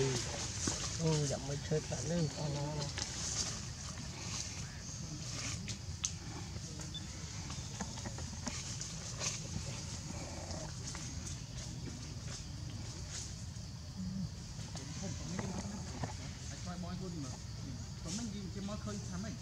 នេះអូយ៉ាមិនឈើខ្លះនេះអូណាខ្ញុំមិនយីមកឃើញថាម៉េច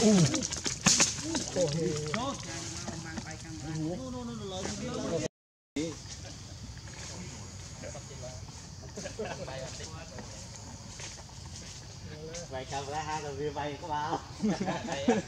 u vậy cầm ra hai đầu viên bay có bao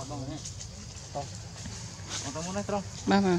បាទបាទ